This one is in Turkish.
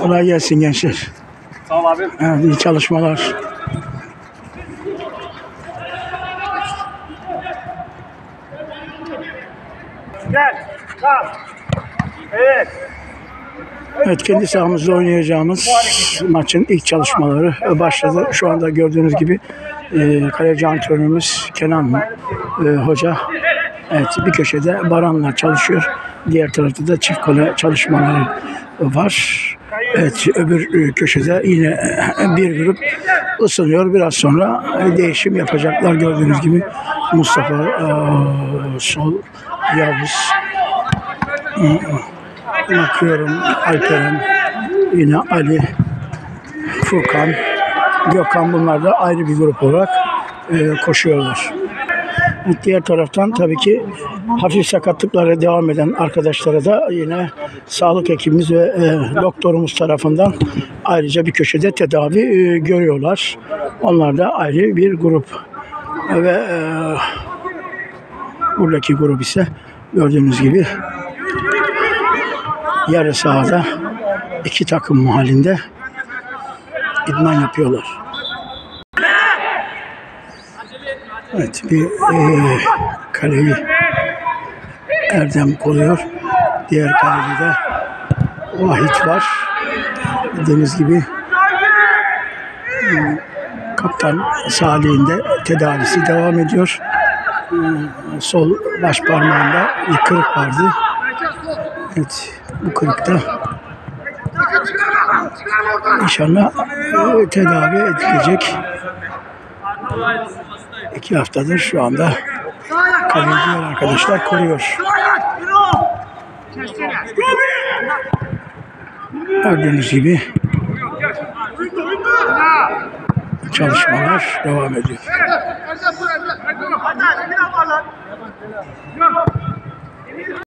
Kolay gelsin gençler. Sağ ol abi. Evet, iyi çalışmalar. Gel. Kalk. Evet. Evet kendi sahamızda oynayacağımız maçın ilk çalışmaları başladı. Şu anda gördüğünüz gibi e, kaleci antrenörümüz Kenan e, Hoca evet bir köşede Baran'la çalışıyor. Diğer tarafta da çift kale çalışmaları var. Evet öbür e, köşede yine e, bir grup ısınıyor. Biraz sonra e, değişim yapacaklar gördüğünüz gibi. Mustafa Sol, Yavuz, bakıyorum Alperen, yine Ali, Furkan, Gökhan bunlar da ayrı bir grup olarak koşuyorlar. Diğer taraftan tabii ki hafif sakatlıklara devam eden arkadaşlara da yine sağlık ekibimiz ve e, doktorumuz tarafından ayrıca bir köşede tedavi e, görüyorlar. Onlar da ayrı bir grup ve e, buradaki grup ise gördüğünüz gibi yarı sahada iki takım halinde idman yapıyorlar. Evet bir e, kaleyi Erdem koruyor. Diğer kalede de Vahit var. Bildiğiniz gibi e, kaptan Salih'in de tedavisi devam ediyor. E, sol baş parmağında bir kırık vardı. Evet bu kırıkta inşallah e, tedavi edilecek. İki haftadır şu anda kaleyi diğer arkadaşlar koruyor. Gördüğünüz gibi çalışmalar devam ediyor.